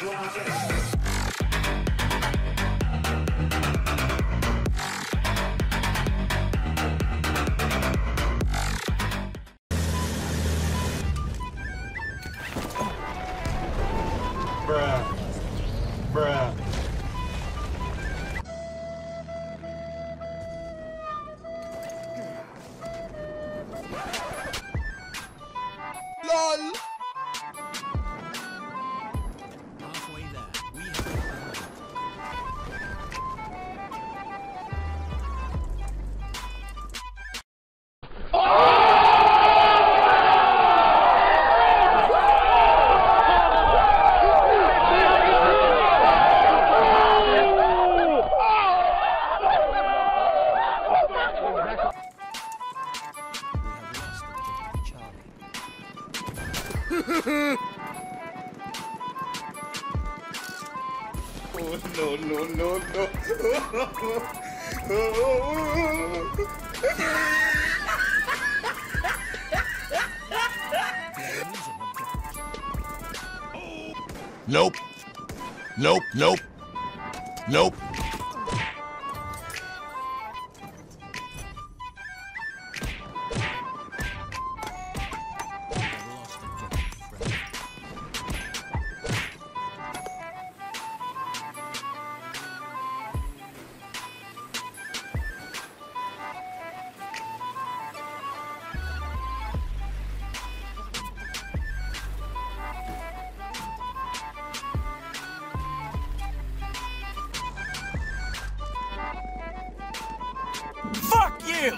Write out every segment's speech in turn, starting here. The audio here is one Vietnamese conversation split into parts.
you want this? Oh no no no no Nope. Nope, nope. Nope. Kill!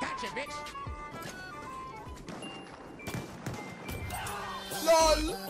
Gotcha, bitch! LOL!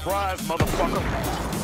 Surprise, motherfucker.